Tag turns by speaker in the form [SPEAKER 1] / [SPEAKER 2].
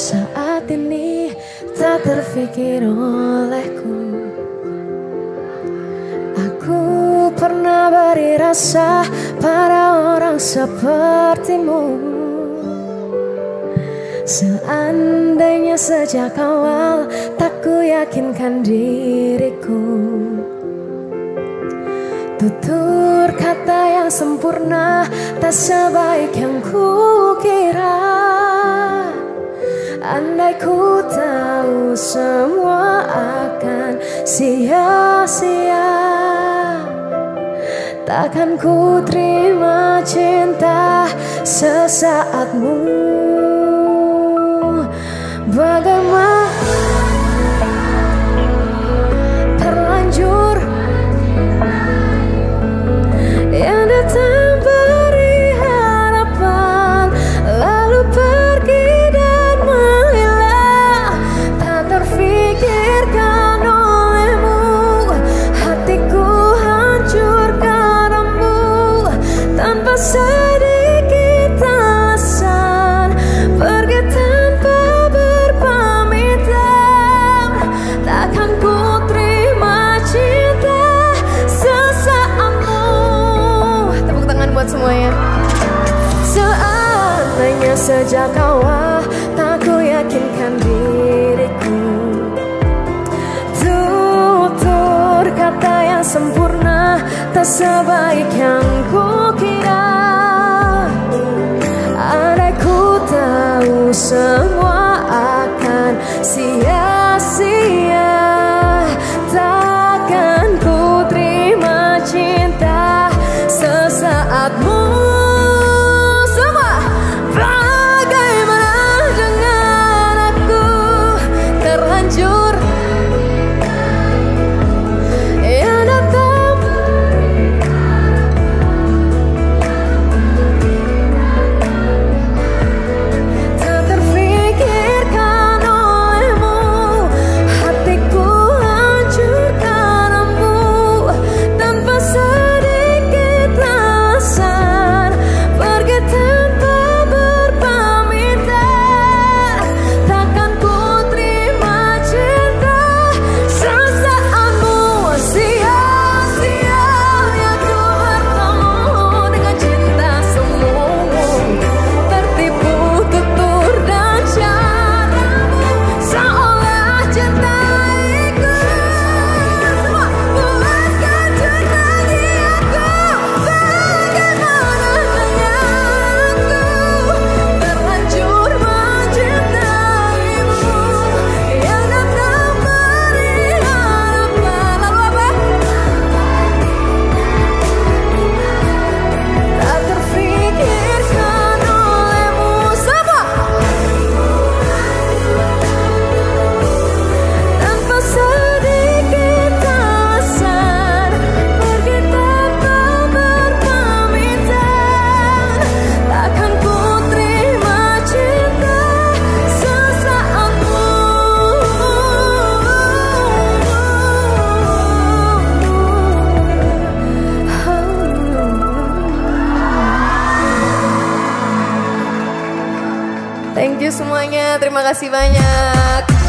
[SPEAKER 1] saat ini tak terfikir olehku. Aku pernah beri rasa pada orang sepertimu. Seandainya sejak awal tak ku yakinkan diriku. Tutur kata yang sempurna tak sebaik yang ku kira Andai ku tahu semua akan sia-sia Takkan ku terima cinta sesaatmu semuanya. Seandainya sejak awal Tak ku yakinkan diriku. Tutur kata yang sempurna Tak sebaik yang ku
[SPEAKER 2] Thank you semuanya. Terima kasih banyak.